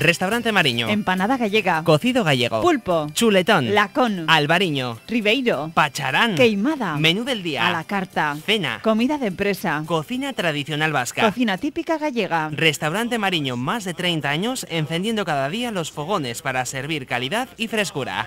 Restaurante Mariño. Empanada gallega. Cocido gallego. Pulpo. Chuletón. Lacón. Albariño. Ribeiro. Pacharán. Queimada. Menú del día. A la carta. Cena. Comida de empresa. Cocina tradicional vasca. Cocina típica gallega. Restaurante Mariño, más de 30 años encendiendo cada día los fogones para servir calidad y frescura.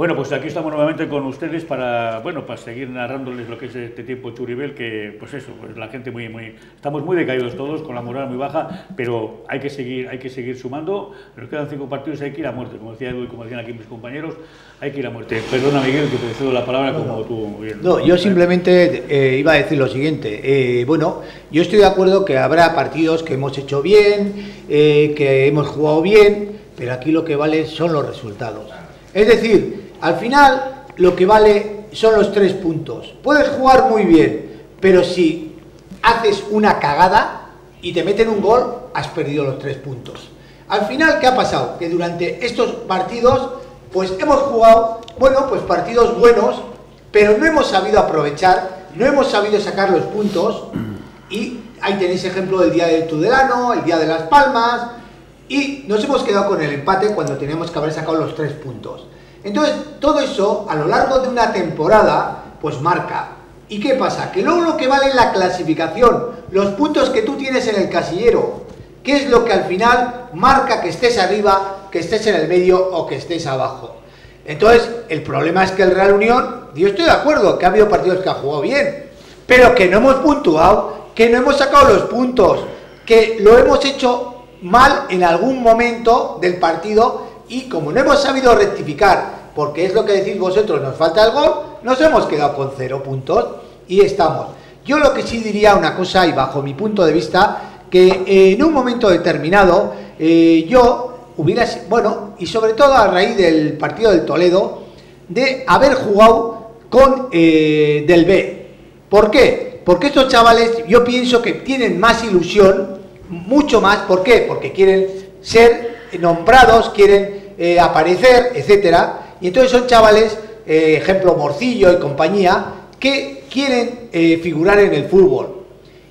Bueno, pues aquí estamos nuevamente con ustedes para, bueno, para seguir narrándoles lo que es este tiempo Churibel, que, pues eso, pues la gente muy, muy, estamos muy decaídos todos, con la moral muy baja, pero hay que seguir, hay que seguir sumando. Nos quedan cinco partidos, hay que ir a muerte, como decía Edu y como decían aquí mis compañeros, hay que ir a muerte. Perdona Miguel, que te cedo la palabra como tú. Bien. No, yo simplemente eh, iba a decir lo siguiente. Eh, bueno, yo estoy de acuerdo que habrá partidos que hemos hecho bien, eh, que hemos jugado bien, pero aquí lo que vale son los resultados. Es decir, al final lo que vale son los tres puntos. Puedes jugar muy bien, pero si haces una cagada y te meten un gol, has perdido los tres puntos. Al final, ¿qué ha pasado? Que durante estos partidos, pues hemos jugado, bueno, pues partidos buenos, pero no hemos sabido aprovechar, no hemos sabido sacar los puntos y ahí tenéis ejemplo del día del Tudelano, el día de Las Palmas y nos hemos quedado con el empate cuando teníamos que haber sacado los tres puntos. Entonces, todo eso a lo largo de una temporada, pues marca. ¿Y qué pasa? Que luego lo que vale es la clasificación, los puntos que tú tienes en el casillero, ¿qué es lo que al final marca que estés arriba, que estés en el medio o que estés abajo? Entonces, el problema es que el Real Unión, yo estoy de acuerdo que ha habido partidos que ha jugado bien, pero que no hemos puntuado, que no hemos sacado los puntos, que lo hemos hecho mal en algún momento del partido y como no hemos sabido rectificar, porque es lo que decís vosotros, nos falta el gol, nos hemos quedado con cero puntos y estamos. Yo lo que sí diría una cosa, y bajo mi punto de vista, que eh, en un momento determinado eh, yo hubiera, bueno, y sobre todo a raíz del partido del Toledo, de haber jugado con eh, del B. ¿Por qué? Porque estos chavales yo pienso que tienen más ilusión, mucho más, ¿por qué? Porque quieren ser nombrados, quieren eh, aparecer, etcétera. Y entonces son chavales, eh, ejemplo Morcillo y compañía, que quieren eh, figurar en el fútbol.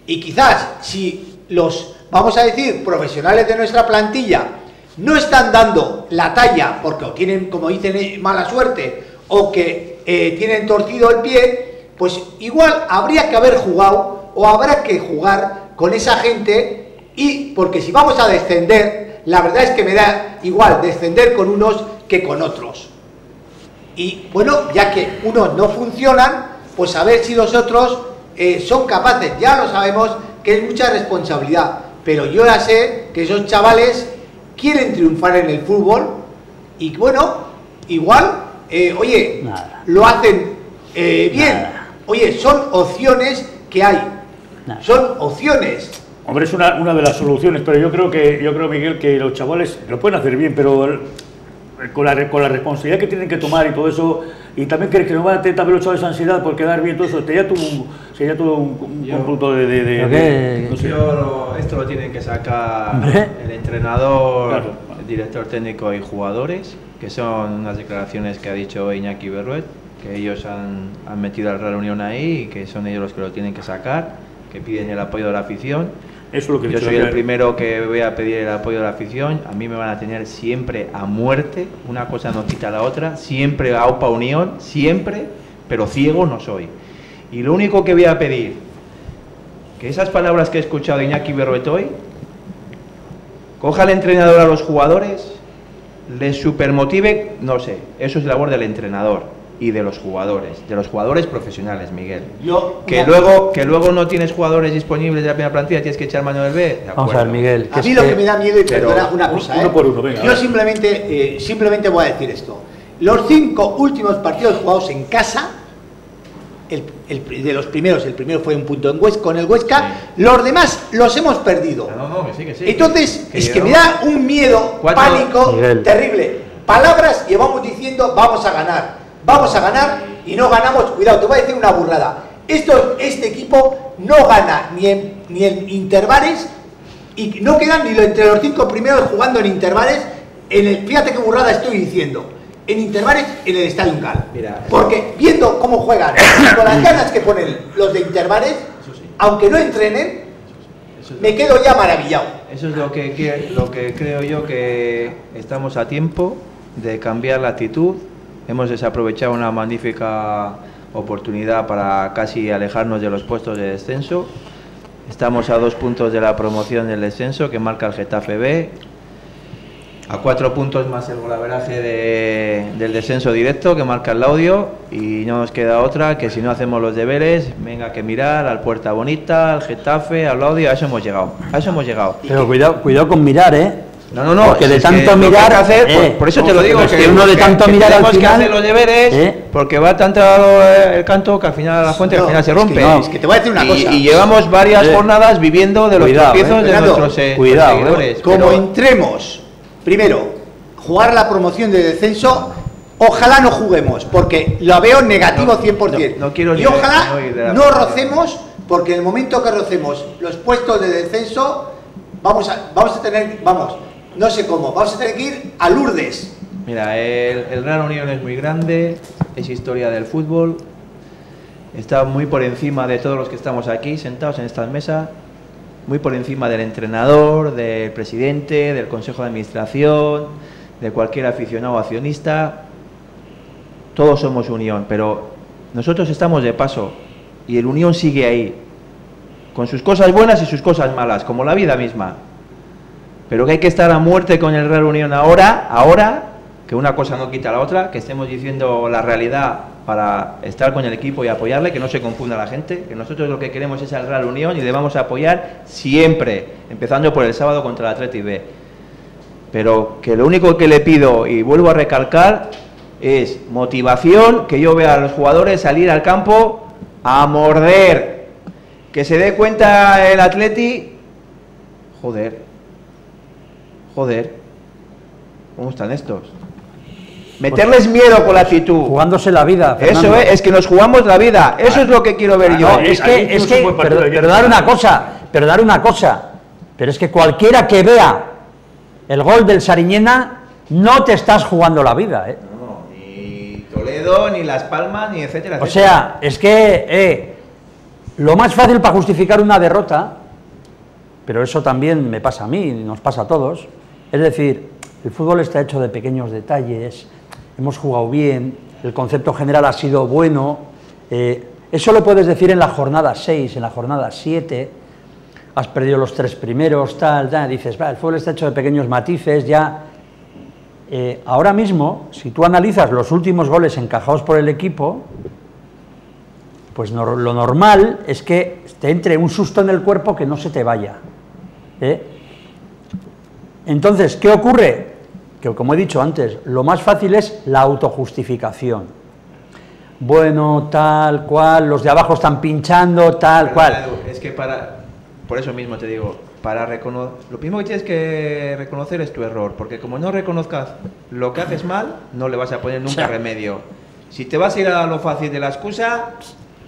Y quizás si los, vamos a decir, profesionales de nuestra plantilla no están dando la talla porque tienen, como dicen, mala suerte o que tienen torcido el pie, pues igual habría que haber jugado o habrá que jugar con esa gente y porque si vamos a descender, la verdad es que me da igual descender con unos que con otros. Y bueno, ya que unos no funcionan, pues a ver si los otros eh, son capaces. Ya lo sabemos que es mucha responsabilidad, pero yo ya sé que esos chavales quieren triunfar en el fútbol y bueno, igual, eh, oye, lo hacen eh, bien. Oye, son opciones que hay. Son opciones. Hombre, es una, una, de las soluciones, pero yo creo que yo creo Miguel que los chavales lo pueden hacer bien, pero con la, con la responsabilidad que tienen que tomar y todo eso, y también crees que no van a tener también los chavales ansiedad por quedar bien todo eso, sería todo un, sería todo un, punto de, de, de, no sé. lo, esto lo tienen que sacar el entrenador, claro. el director técnico y jugadores, que son unas declaraciones que ha dicho Iñaki Berruet, que ellos han, han metido al Real Unión ahí y que son ellos los que lo tienen que sacar, que piden el apoyo de la afición eso que Yo soy el primero que voy a pedir el apoyo de la afición. A mí me van a tener siempre a muerte. Una cosa no quita la otra. Siempre a OPA Unión, siempre, pero ciego no soy. Y lo único que voy a pedir, que esas palabras que he escuchado de Iñaki Berroetoy, coja el entrenador a los jugadores, les supermotive, no sé, eso es labor del entrenador y de los jugadores, de los jugadores profesionales, Miguel. Yo, que luego que luego no tienes jugadores disponibles de la primera plantilla, tienes que echar mano del B. Vamos a ver, Miguel. A mí lo que me da miedo y perdona una cosa, uno ¿eh? por uno, venga, Yo simplemente eh, simplemente voy a decir esto. Los cinco últimos partidos jugados en casa, el, el, de los primeros, el primero fue un punto en Huesca, con el Huesca, sí. los demás los hemos perdido. No, no, que sí, que sí, Entonces, que, es que me da un miedo, Cuatro, pánico Miguel. terrible. Palabras llevamos diciendo vamos a ganar vamos a ganar y no ganamos, cuidado, te voy a decir una burrada. Esto, este equipo no gana ni en, ni en intervales y no quedan ni entre los cinco primeros jugando en intervales en el, fíjate qué burrada estoy diciendo, en Intermares en el Estadio. Mira. Porque viendo cómo juegan, con las ganas que ponen los de Intermares, aunque no entrenen, Eso es, me quedo ya maravillado. eso es lo, que- lo que creo yo que estamos a tiempo de cambiar la actitud. Hemos desaprovechado una magnífica oportunidad para casi alejarnos de los puestos de descenso. Estamos a dos puntos de la promoción del descenso que marca el Getafe B. A cuatro puntos más el golaveraje de- del descenso directo que marca el audio y no nos queda otra que si no hacemos los deberes, venga que mirar al Puerta Bonita, al Getafe, al audio, a eso hemos llegado. A hemos llegado. Pero cuidado, cuidado con mirar, ¿eh? No, no, no, Porque de es tanto que mirar, que hacer, por- eh, por, eso te lo digo, es que uno de tanto que mirar al tenemos final, que hacer los deberes, eh. porque va tanto eh, el canto que al final la fuente No, al final se es que rompe. no, es que te voy a decir una y, cosa. y llevamos varias Eh. jornadas viviendo de los Cuidado, tropiezos eh, de Fernando, nuestros eh, cuidado, seguidores. Como pero- entremos, primero, jugar la promoción de descenso, ojalá no juguemos, porque lo veo negativo No, 100%. no, no quiero y ojalá no rocemos, porque en el momento que rocemos los puestos de descenso, vamos a, vamos a tener, vamos, no sé cómo, vamos a tener que ir a Lourdes. Mira, el, Real Unión es muy grande, es historia del fútbol, está muy por encima de todos los que estamos aquí sentados en esta mesa, muy por encima del entrenador, del presidente, del consejo de administración, de cualquier aficionado o accionista. Todos somos Unión, pero nosotros estamos de paso y el Unión sigue ahí, con sus cosas buenas y sus cosas malas, como la vida misma. Pero que hay que estar a muerte con el Real Unión ahora, ahora, que una cosa no quita la otra, que estemos diciendo la realidad para estar con el equipo y apoyarle, que no se confunda la gente, que nosotros lo que queremos es al Real Unión y le vamos a apoyar siempre, empezando por el sábado contra el Atleti B. Pero que lo único que le pido, y vuelvo a recalcar, es motivación, que yo vea a los jugadores salir al campo a morder, que se dé cuenta el Atleti, joder, joder, ¿cómo están estos? Meterles miedo con la actitud. Jugándose la vida. Eso es, es que nos jugamos la vida. Eso es lo que quiero ver yo. No, es que, es que pero, dar una cosa, pero dar una cosa, pero es que cualquiera que vea el gol del Sariñena, no te estás jugando la vida, ¿eh? No, ni Toledo, ni Las Palmas, ni etcétera, O sea, es que eh, lo más fácil para justificar una derrota, pero eso también me pasa a mí, nos pasa a todos, es decir, el fútbol está hecho de pequeños detalles, hemos jugado bien, el concepto general ha sido bueno, eh, eso lo puedes decir en la jornada 6, en la jornada 7, has perdido los tres primeros, tal, tal, dices, va, el fútbol está hecho de pequeños matices, ya eh, ahora mismo, si tú analizas los últimos goles encajados por el equipo, pues lo normal es que te entre un susto en el cuerpo que no se te vaya. ¿eh? Entonces, ¿qué ocurre? Que como he dicho antes, lo más fácil es la autojustificación. Bueno, tal cual, los de abajo están pinchando, tal Pero, cual. Es que para. Por eso mismo te digo, para reconocer. Lo primero que tienes que reconocer es tu error, porque como no reconozcas lo que haces mal, no le vas a poner nunca sea. remedio. Si te vas a ir a lo fácil de la excusa,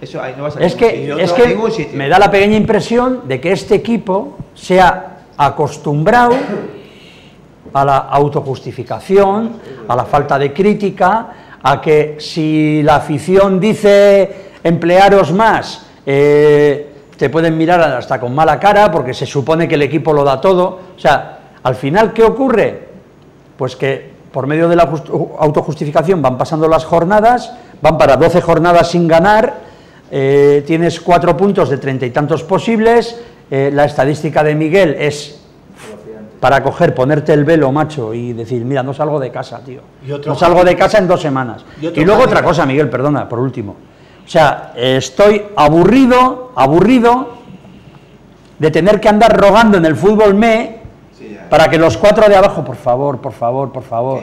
eso ahí no vas a Es que, sitio. es que me da la pequeña impresión de que este equipo se ha acostumbrado a la autojustificación, a la falta de crítica, a que si la afición dice emplearos más, eh, te pueden mirar hasta con mala cara porque se supone que el equipo lo da todo. O sea, al final, ¿qué ocurre? Pues que por medio de la just- autojustificación van pasando las jornadas, van para 12 jornadas sin ganar, eh, tienes cuatro puntos de treinta y tantos posibles, eh, la estadística de Miguel es para coger, ponerte el velo, macho, y decir, mira, no salgo de casa, tío. No salgo de casa en dos semanas. Y luego otra cosa, Miguel, perdona, por último. O sea, estoy aburrido, aburrido de tener que andar rogando en el fútbol me. Para que los cuatro de abajo, por favor, por favor, por favor,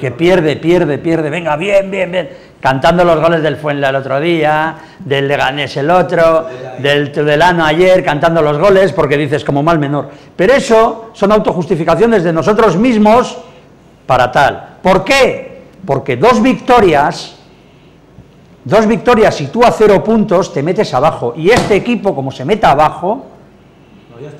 Que pierde, pierde, pierde, venga, bien, bien, bien, cantando los goles del Fuenla el otro día, del Leganés el otro, del Tudelano ayer, cantando los goles, porque dices como mal menor. Pero eso son autojustificaciones de nosotros mismos para tal. ¿Por qué? Porque dos victorias, dos victorias y tú a cero puntos te metes abajo. Y este equipo, como se meta abajo,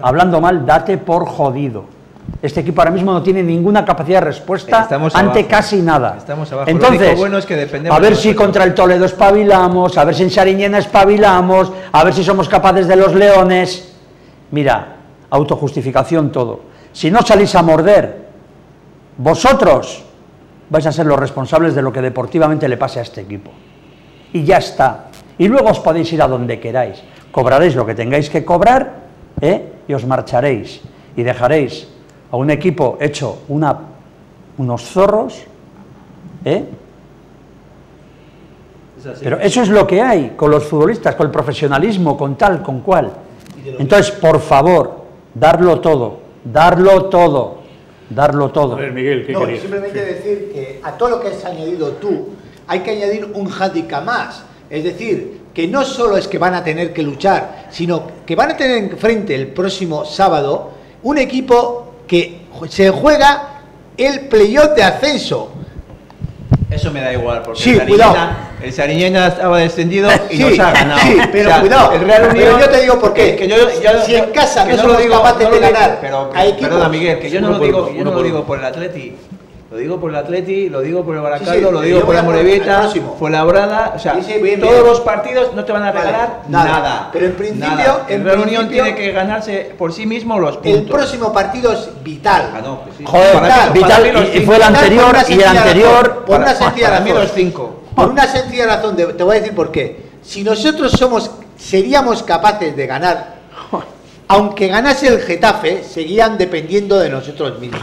hablando mal, date por jodido. Este equipo ahora mismo no tiene ninguna capacidad de respuesta Estamos ante abajo. casi nada. Estamos abajo. Lo Entonces, único bueno es que dependemos a ver de si contra el Toledo espabilamos, a ver si en Sariñena espabilamos, a ver si somos capaces de los leones. Mira, autojustificación todo. Si no salís a morder, vosotros vais a ser los responsables de lo que deportivamente le pase a este equipo. Y ya está. Y luego os podéis ir a donde queráis. Cobraréis lo que tengáis que cobrar ¿eh? y os marcharéis. Y dejaréis a un equipo hecho una, unos zorros. ¿eh? Pero eso es lo que hay con los futbolistas, con el profesionalismo, con tal, con cual. Entonces, por favor, darlo todo, darlo todo, darlo todo. A ver, Miguel, ¿qué No, querías? simplemente decir que a todo lo que has añadido tú, hay que añadir un handicap más. Es decir, que no solo es que van a tener que luchar, sino que van a tener enfrente el próximo sábado un equipo que se juega el playoff de ascenso. Eso me da igual, porque Sí, el. Sariñena, estaba descendido y Sí, nos ha ganado. sí, pero cuidado, El Real pero Unión, yo te digo por qué. Que yo, yo- Si en casa que no lo somos capaces no de digo- ganar pero, a equipos- perdona, Miguel, que yo no lo digo, yo no lo digo por el Atleti. Lo digo por el Atleti, lo digo por el Baracaldo, sí, lo pero digo por la Morevita, por la Brada, o sea, Sí, sí, bien, todos bien. los partidos no te van a Vale, regalar nada. nada. Pero en principio- nada. en Real Unión principio- tiene que ganarse por sí mismo los puntos. El próximo partido es vital. Ah, no, pues sí. Joder, Para mí- para Vital, mí los y- fue el por anterior una y el sencilla anterior. razón, por una para- sencilla para mí razón. los cinco. Por una sencilla razón, te, te voy a decir por qué. Si nosotros somos, seríamos capaces de ganar, aunque ganase el Getafe, seguían dependiendo de nosotros mismos.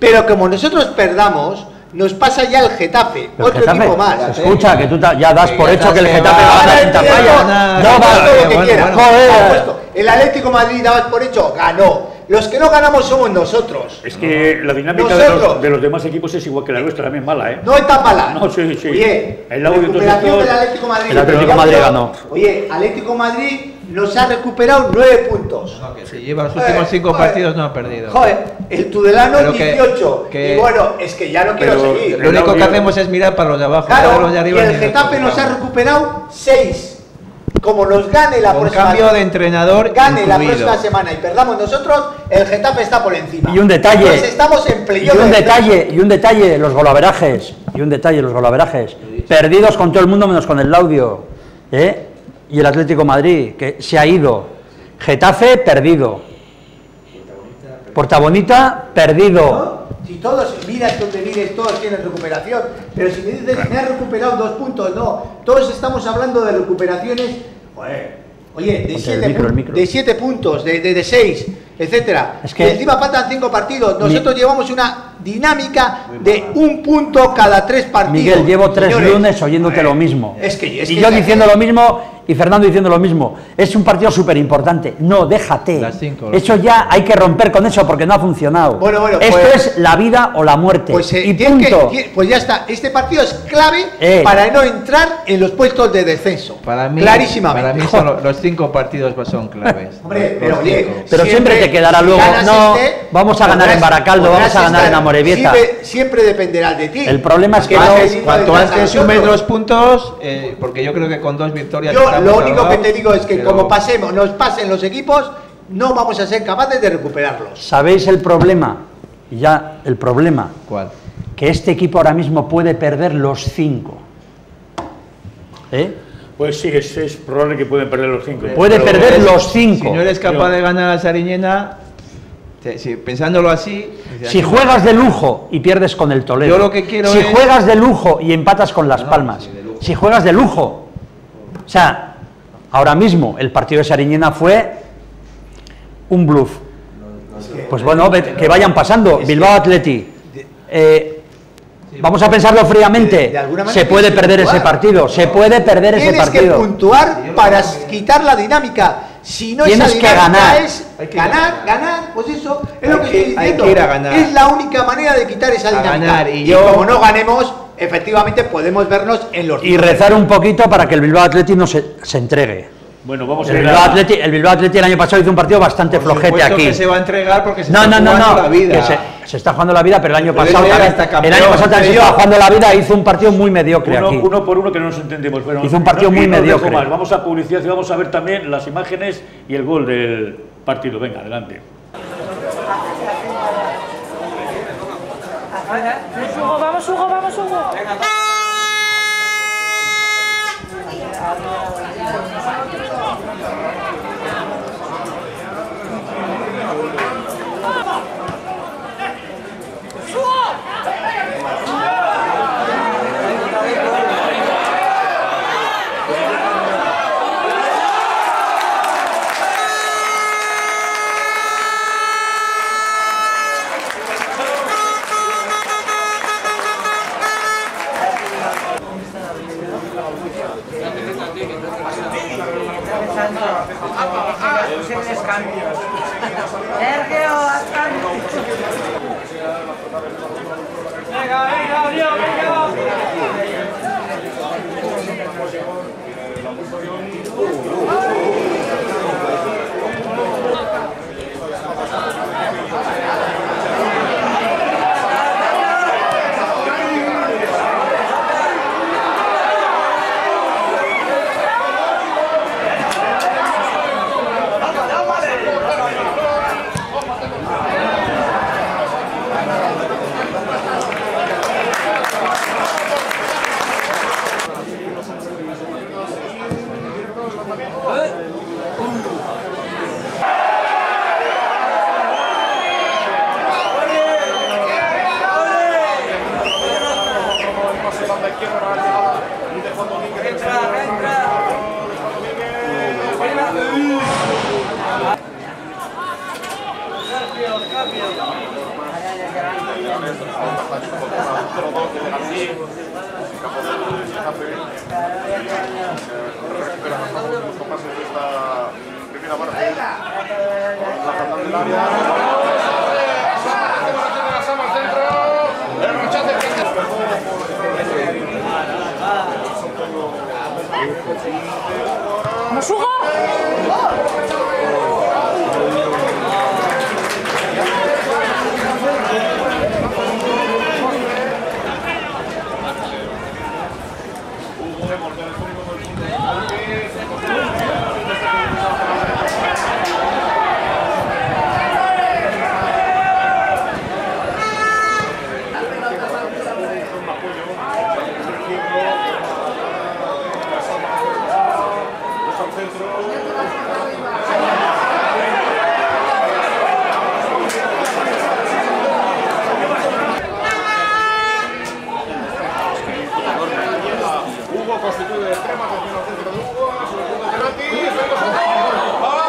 Pero como nosotros perdamos, nos pasa ya el Getafe, El otro Getafe, equipo más. Escucha, que tú ya das por hecho que el Getafe va. va a ganar ganar, No, El Atlético Madrid dabas por hecho, ganó. Los que no ganamos somos nosotros. Es que la dinámica de los, de los demás equipos es igual que la nuestra, también mala, ¿eh? No es tan mala. No, sí, sí. Oye, El recuperación del Atlético Madrid. El Atlético Madrid ganó. Oye, Atlético Madrid nos ha recuperado nueve puntos. No, que si lleva los últimos Eh, cinco joder. partidos no ha perdido. Joder, el Tudelano Pero que- 18. que- y bueno, es que ya no quiero seguir. Lo único que hacemos es mirar para los de abajo, Claro, los de y arriba el ni nos Getafe nos ha recuperado 6. Como nos gane la Con próxima cambio de entrenador gane la incluido. próxima semana y perdamos nosotros, el Getafe está por encima. Y un detalle. Pues estamos en Y un de detalle, y un detalle, los golaverajes, y un detalle, los golaverajes, perdidos con todo el mundo menos con el Laudio, ¿eh? Y el Atlético de Madrid, que se ha ido. Getafe, perdido. Portabonita, perdido. ¿no? Si todos, miras donde mires, todos tienen recuperación. Pero si me dices, me has recuperado dos puntos, no. Todos estamos hablando de recuperaciones. Joder. Oye, de siete, el micro, pu- el micro. de siete puntos, de, de, de seis, etcétera. Es que- y encima faltan cinco partidos. Nosotros Mi- llevamos una dinámica de un punto cada tres partidos. Miguel, llevo tres Señores, lunes oyéndote lo mismo. Es que, es y que yo diciendo lo mismo y Fernando diciendo lo mismo. Es un partido súper importante. No, déjate. Las cinco, las eso ya hay que romper con eso porque no ha funcionado. Bueno, bueno, Esto pues- es la vida o la muerte. Pues, eh, y que- punto. pues ya está. Este partido es clave Eh. para no entrar en los puestos de descenso. Para mí, Clarísimamente. para mí son lo- los cinco partidos son claves. Hombre, Los pero oye, cinco. Pero siempre te quedará luego, no, vamos a ganar en Baracaldo, vamos a ganar en Amorebieta. Siempre, siempre dependerá de ti. El problema es que no- Cuanto antes sumes los puntos, eh, porque yo creo que con dos victorias. Yo lo único que te digo es que pero- como pasemos, nos pasen los equipos, no vamos a ser capaces de recuperarlos. ¿Sabéis el problema? Ya, el problema. ¿Cuál? Que este equipo ahora mismo puede perder los cinco. ¿Eh? Pues sí, es, es probable que pueden perder los cinco. Puede Pero- perder los cinco. Si no eres capaz de ganar a Sariñena, te- si- pensándolo así. dices, Si aquí- juegas de lujo y pierdes con el Toledo. Yo lo que quiero si es- juegas de lujo y empatas con Las No, Palmas. sí. Si juegas de lujo. O sea, ahora mismo el partido de Sariñena fue un bluff. Pues bueno, que vayan pasando. Bilbao Atleti. Eh, vamos a pensarlo fríamente. De- de alguna manera Se puede perder ese partido. Se puede perder ese Tienes que partido. puntuar para quitar la dinámica. Si no Tienes esa que ganar. es Hay que ganar, ganar. ganar, pues eso es Hay lo que, que- estoy hay diciendo. que ir a ganar. Es la única manera de quitar esa A dinámica. ganar, y como no ganemos, efectivamente podemos vernos en los Y rezar un poquito para que el Bilbao Atleti no se, se entregue. Bueno, vamos a El ir Bilbao, a... Atleti, el Bilbao Atleti el año pasado hizo un partido bastante Por flojete aquí. que se va a entregar porque se No, está no, jugando no, la vida. que se, se está jugando la vida, pero el año pasado también, hasta el año pasado también se estaba jugando la vida, hizo un partido muy mediocre Uno, aquí. uno por uno que no nos entendemos. Pero Hizo un partido no- muy mediocre. más. Vamos a publicidad y vamos a ver también las imágenes y el gol del partido. Venga, adelante. Hugo, vamos, Hugo, vamos, Hugo. ¡Vamos, Hugo! Hugo constituye de extrema, atención al centro de Hugo, sobre el punto de penalti, centro, centro. ¡Ah,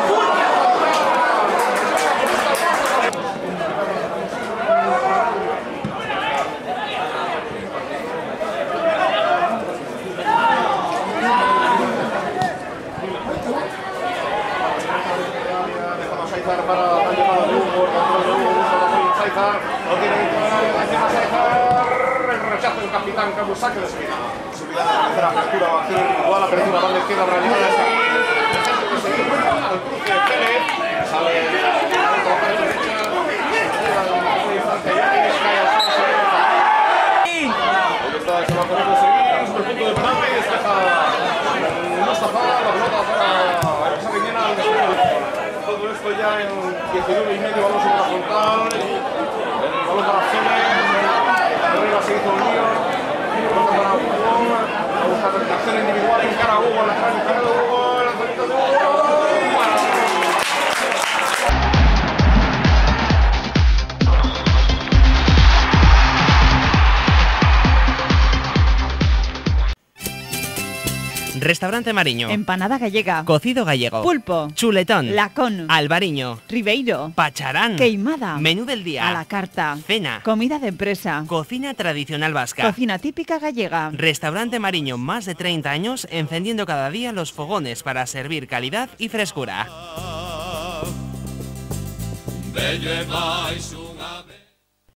Dejamos Saizar para la llegada de Hugo, el control de Hugo, busca también Saizar, lo tiene encima Saizar, el capitán, cambio saque de. Subida de la tercera apertura, acción individual, apertura banda izquierda para llegar a seguir, el centro que seguir, al cruce de Pérez, sale a la derecha, se se de el punto de la para. Todo esto ya en 19 y medio, vamos a la frontal, el balón para Fene, arriba se un lío, para a individual, encara a Hugo, la cara Hugo, Restaurante Mariño. Empanada gallega. Cocido gallego. Pulpo. Chuletón. Lacón. Albariño. Ribeiro. Pacharán. Queimada. Menú del día. A la carta. Cena. Comida de empresa. Cocina tradicional vasca. Cocina típica gallega. Restaurante Mariño, más de 30 años encendiendo cada día los fogones para servir calidad y frescura.